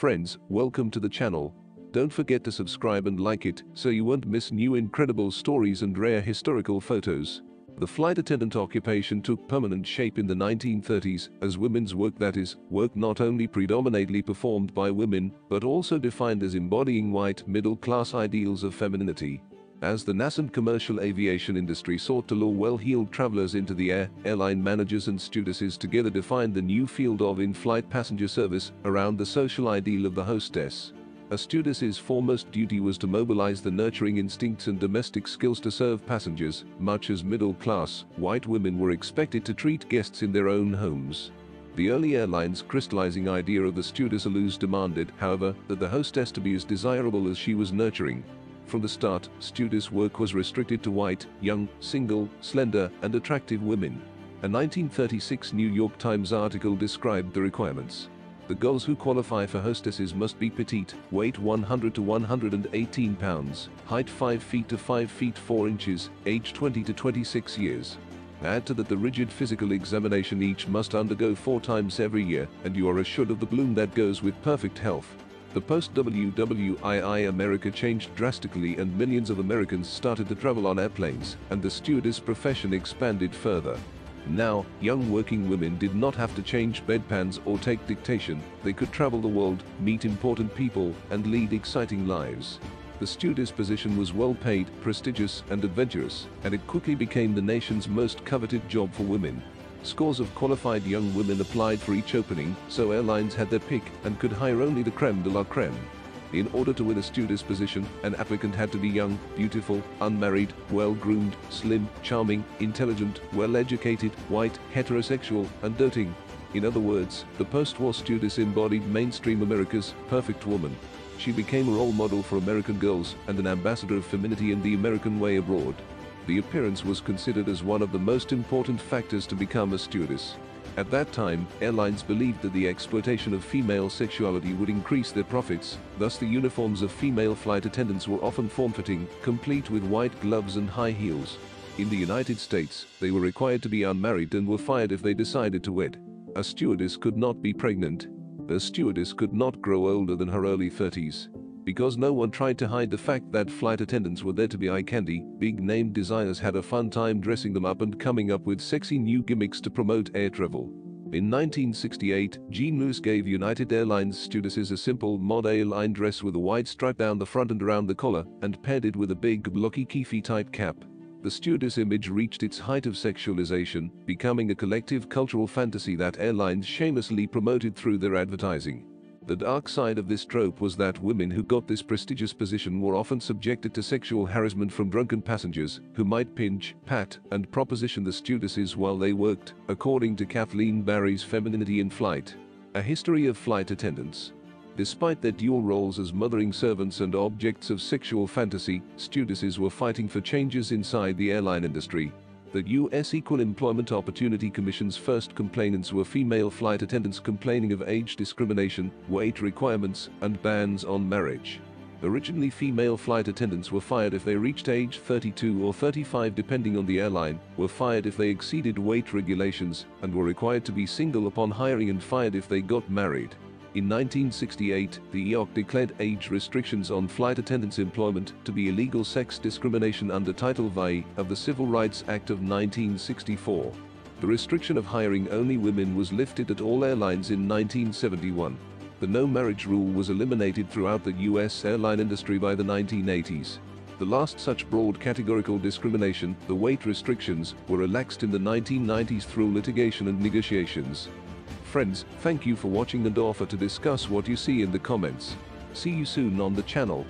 Friends, welcome to the channel. Don't forget to subscribe and like it so you won't miss new incredible stories and rare historical photos. The flight attendant occupation took permanent shape in the 1930s as women's work that is, work not only predominantly performed by women but also defined as embodying white middle-class ideals of femininity. As the nascent commercial aviation industry sought to lure well-heeled travelers into the air, airline managers and stewardesses together defined the new field of in-flight passenger service around the social ideal of the hostess. A stewardess's foremost duty was to mobilize the nurturing instincts and domestic skills to serve passengers, much as middle-class, white women were expected to treat guests in their own homes. The early airlines' crystallizing idea of the stewardess alus demanded, however, that the hostess to be as desirable as she was nurturing, from the start, stewardess work was restricted to white, young, single, slender, and attractive women. A 1936 New York Times article described the requirements. The girls who qualify for hostesses must be petite, weight 100 to 118 pounds, height 5 feet to 5 feet 4 inches, age 20 to 26 years. Add to that the rigid physical examination each must undergo four times every year, and you are assured of the bloom that goes with perfect health. The post-WWII America changed drastically and millions of Americans started to travel on airplanes, and the stewardess profession expanded further. Now, young working women did not have to change bedpans or take dictation, they could travel the world, meet important people, and lead exciting lives. The stewardess position was well paid, prestigious, and adventurous, and it quickly became the nation's most coveted job for women. Scores of qualified young women applied for each opening, so airlines had their pick and could hire only the creme de la creme. In order to win a stewardess position, an applicant had to be young, beautiful, unmarried, well-groomed, slim, charming, intelligent, well-educated, white, heterosexual, and doting. In other words, the post-war stewardess embodied mainstream America's perfect woman. She became a role model for American girls and an ambassador of femininity in the American way abroad the appearance was considered as one of the most important factors to become a stewardess. At that time, airlines believed that the exploitation of female sexuality would increase their profits, thus the uniforms of female flight attendants were often form-fitting, complete with white gloves and high heels. In the United States, they were required to be unmarried and were fired if they decided to wed. A stewardess could not be pregnant. A stewardess could not grow older than her early 30s. Because no one tried to hide the fact that flight attendants were there to be eye candy, big-name designers had a fun time dressing them up and coming up with sexy new gimmicks to promote air travel. In 1968, Jean Louis gave United Airlines stewardesses a simple mod A-line dress with a white stripe down the front and around the collar, and paired it with a big blocky kepi-type cap. The stewardess image reached its height of sexualization, becoming a collective cultural fantasy that airlines shamelessly promoted through their advertising. The dark side of this trope was that women who got this prestigious position were often subjected to sexual harassment from drunken passengers who might pinch, pat, and proposition the stewardesses while they worked, according to Kathleen Barry's Femininity in Flight. A History of Flight Attendants. Despite their dual roles as mothering servants and objects of sexual fantasy, stewardesses were fighting for changes inside the airline industry, the U.S. Equal Employment Opportunity Commission's first complainants were female flight attendants complaining of age discrimination, weight requirements, and bans on marriage. Originally female flight attendants were fired if they reached age 32 or 35 depending on the airline, were fired if they exceeded weight regulations, and were required to be single upon hiring and fired if they got married. In 1968, the EOC declared age restrictions on flight attendants' employment to be illegal sex discrimination under Title VI of the Civil Rights Act of 1964. The restriction of hiring only women was lifted at all airlines in 1971. The no marriage rule was eliminated throughout the U.S. airline industry by the 1980s. The last such broad categorical discrimination, the weight restrictions, were relaxed in the 1990s through litigation and negotiations. Friends, thank you for watching and offer to discuss what you see in the comments. See you soon on the channel.